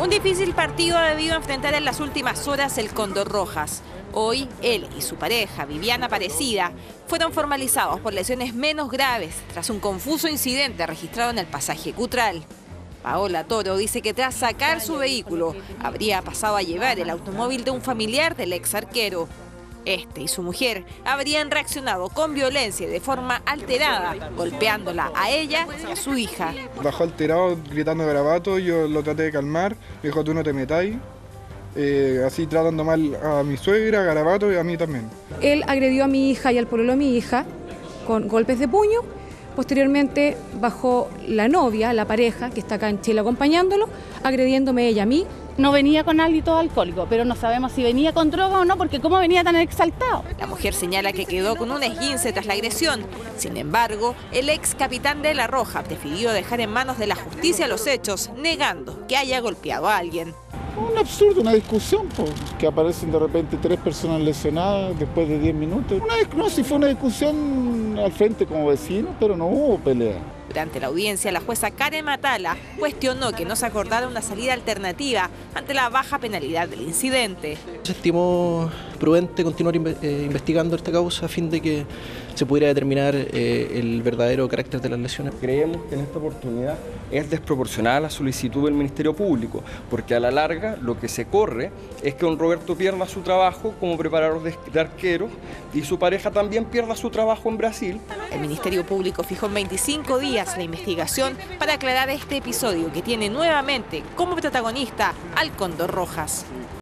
Un difícil partido ha debido enfrentar en las últimas horas el Condor Rojas. Hoy, él y su pareja, Viviana Parecida, fueron formalizados por lesiones menos graves tras un confuso incidente registrado en el pasaje Cutral. Paola Toro dice que tras sacar su vehículo, habría pasado a llevar el automóvil de un familiar del ex arquero. Este y su mujer habrían reaccionado con violencia y de forma alterada, golpeándola a ella y a su hija. Bajó alterado, gritando garabato, yo lo traté de calmar, me dijo tú no te metáis, eh, así tratando mal a mi suegra, garabato y a mí también. Él agredió a mi hija y al pueblo de mi hija con golpes de puño Posteriormente bajó la novia, la pareja, que está acá en Chile acompañándolo, agrediéndome ella a mí. No venía con hábito alcohólico, pero no sabemos si venía con droga o no, porque cómo venía tan exaltado. La mujer señala que quedó con un esguince tras la agresión. Sin embargo, el ex capitán de La Roja prefirió dejar en manos de la justicia los hechos, negando que haya golpeado a alguien. Un absurdo, una discusión, que aparecen de repente tres personas lesionadas después de 10 minutos. Una, no, si fue una discusión al frente como vecino, pero no hubo pelea. Durante la audiencia, la jueza Karen Matala cuestionó que no se acordara una salida alternativa ante la baja penalidad del incidente. Se estimó prudente continuar eh, investigando esta causa a fin de que se pudiera determinar eh, el verdadero carácter de las lesiones. Creemos que en esta oportunidad es desproporcionada la solicitud del Ministerio Público, porque a la larga lo que se corre es que don Roberto pierda su trabajo como preparador de arqueros y su pareja también pierda su trabajo en Brasil. El Ministerio Público fijó en 25 la investigación para aclarar este episodio que tiene nuevamente como protagonista al Condor Rojas.